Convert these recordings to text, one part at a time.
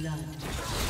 blood.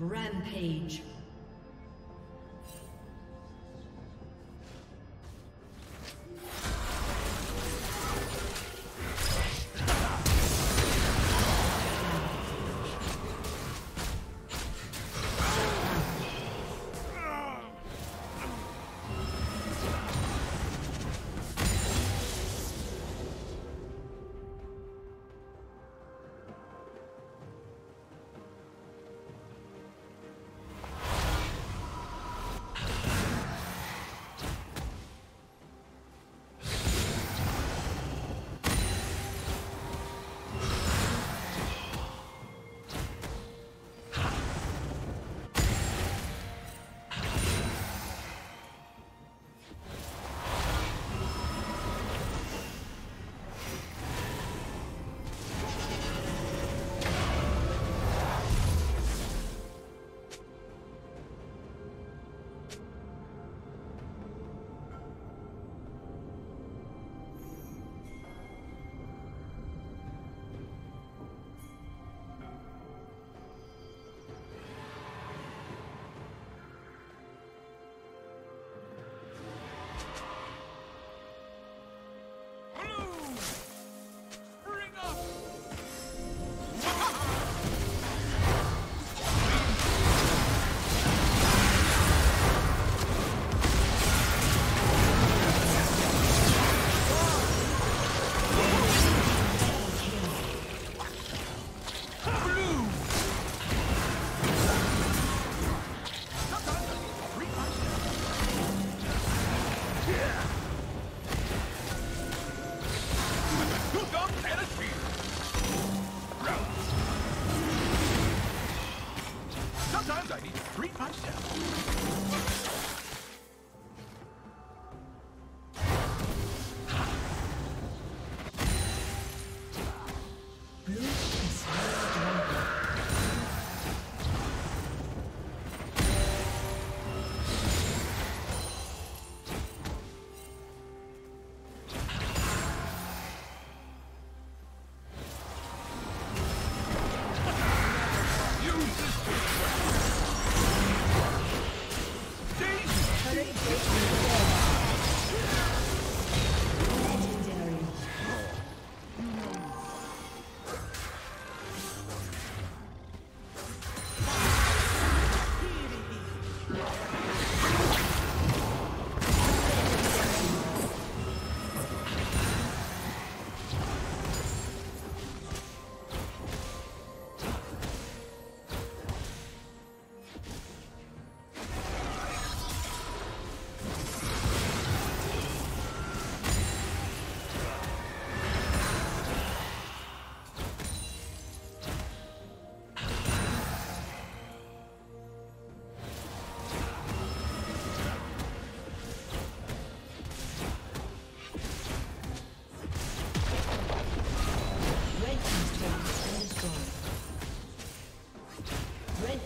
Rampage.